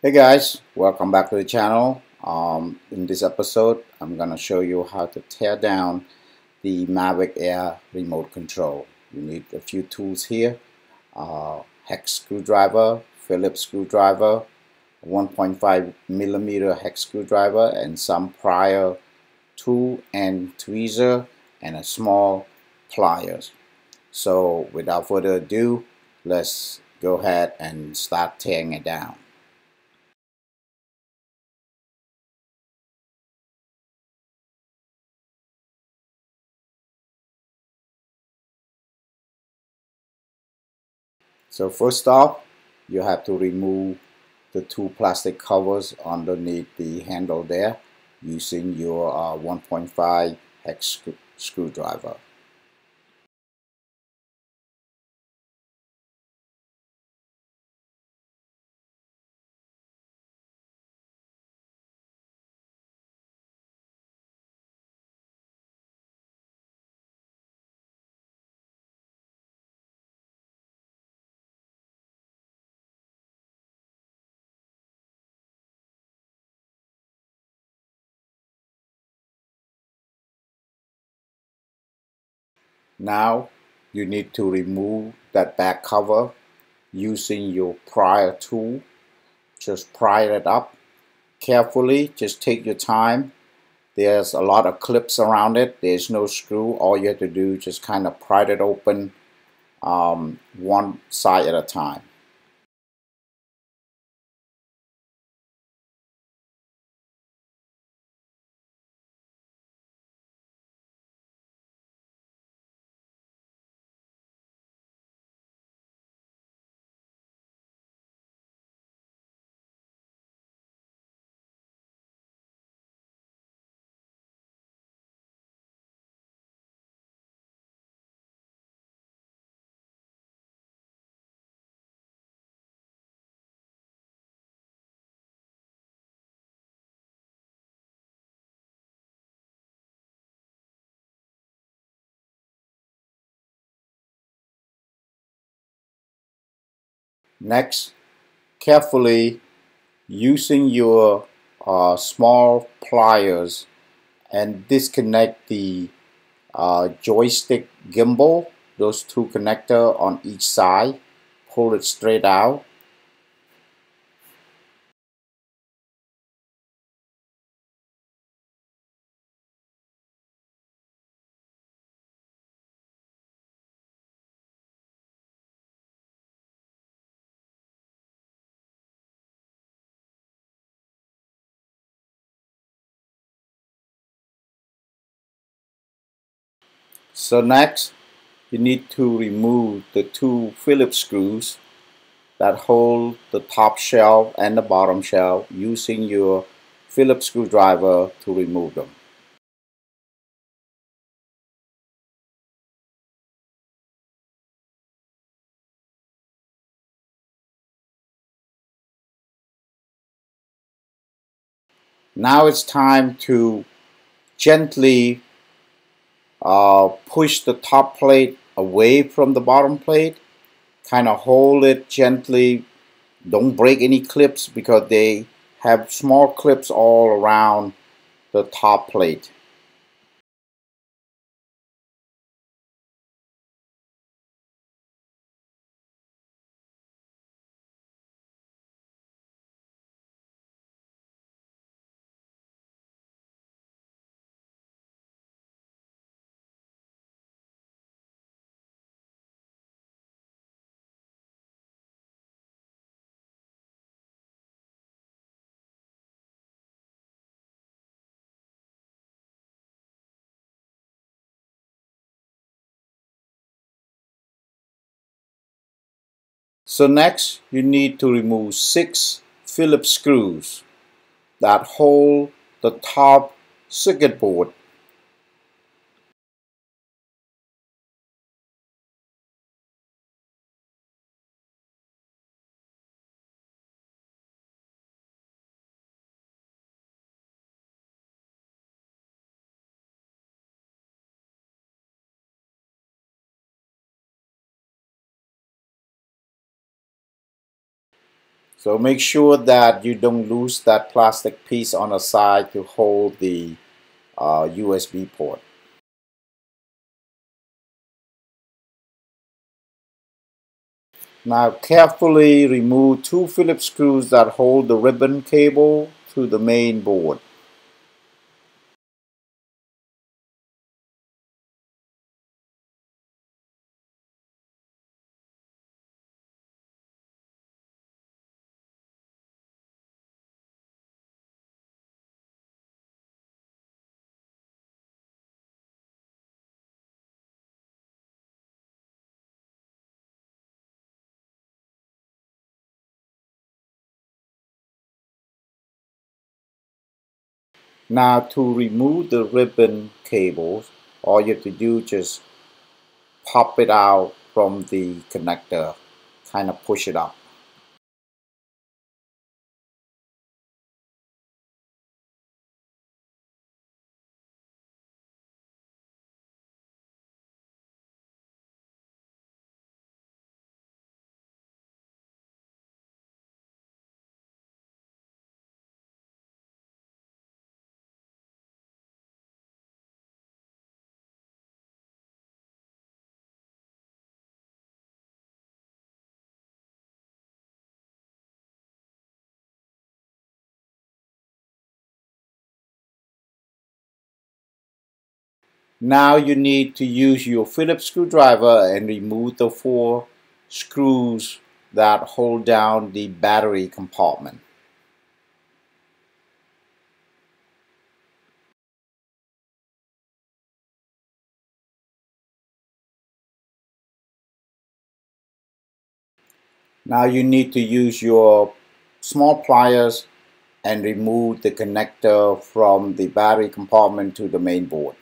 Hey guys, welcome back to the channel. Um, in this episode, I'm going to show you how to tear down the Mavic Air remote control. You need a few tools here. Uh, hex screwdriver, Phillips screwdriver, 1.5 millimeter hex screwdriver, and some prier tool and tweezer, and a small pliers. So without further ado, let's go ahead and start tearing it down. So first off, you have to remove the two plastic covers underneath the handle there using your uh, 1.5 hex screwdriver. Now you need to remove that back cover using your prier tool. Just pry it up carefully. Just take your time. There's a lot of clips around it. There's no screw. All you have to do is just kind of pry it open um, one side at a time. Next, carefully using your uh, small pliers and disconnect the uh, joystick gimbal, those two connector on each side, pull it straight out So next, you need to remove the two Phillips screws that hold the top shelf and the bottom shelf using your Phillips screwdriver to remove them. Now it's time to gently uh, push the top plate away from the bottom plate kind of hold it gently. Don't break any clips because they have small clips all around the top plate So next you need to remove six Phillips screws. That hold the top circuit board So make sure that you don't lose that plastic piece on the side to hold the uh, USB port. Now carefully remove two Phillips screws that hold the ribbon cable to the main board. Now to remove the ribbon cables, all you have to do just pop it out from the connector, kind of push it up. Now you need to use your Phillips screwdriver and remove the four screws that hold down the battery compartment. Now you need to use your small pliers and remove the connector from the battery compartment to the main board.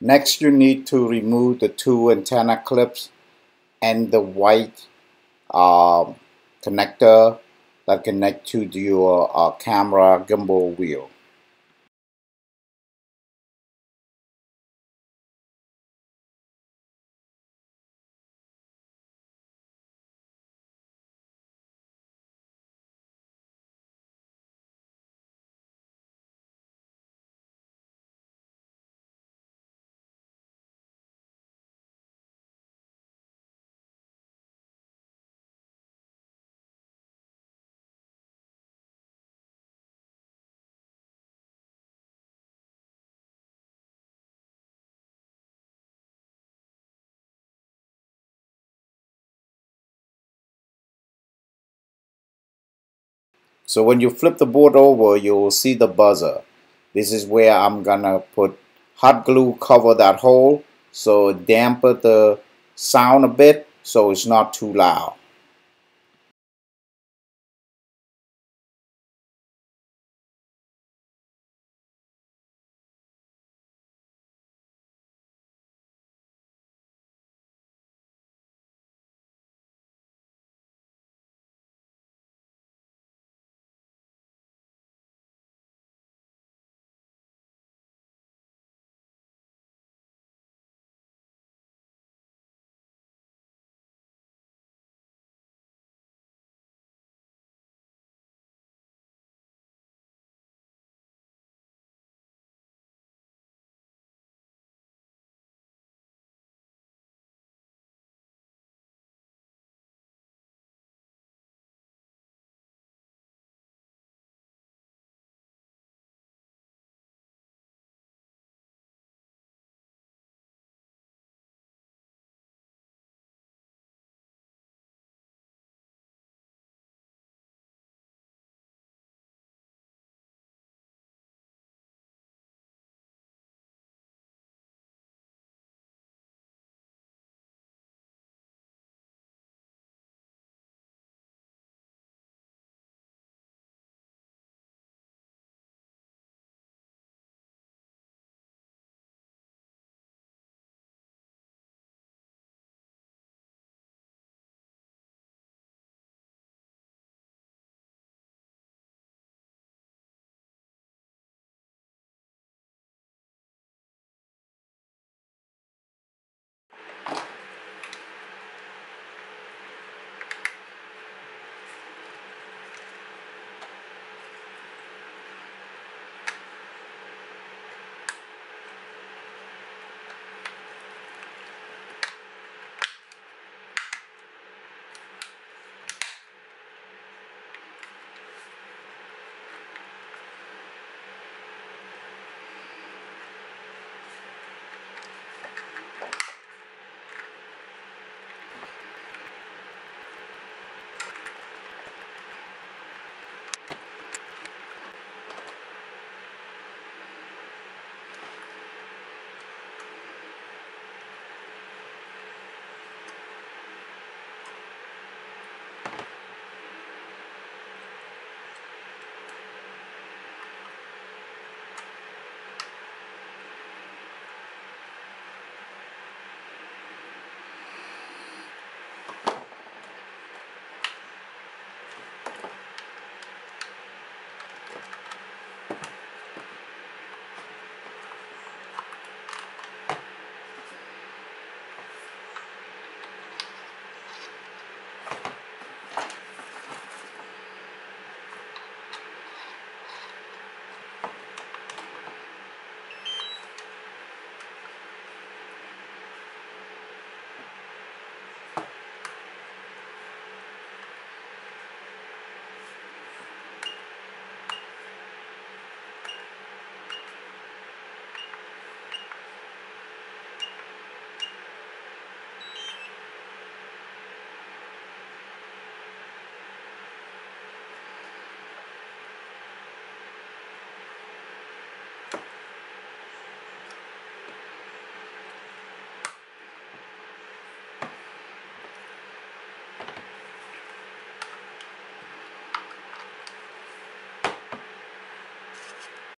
Next you need to remove the two antenna clips and the white uh, connector that connect to your uh, camera gimbal wheel. So when you flip the board over, you'll see the buzzer. This is where I'm gonna put hot glue cover that hole so dampen the sound a bit so it's not too loud.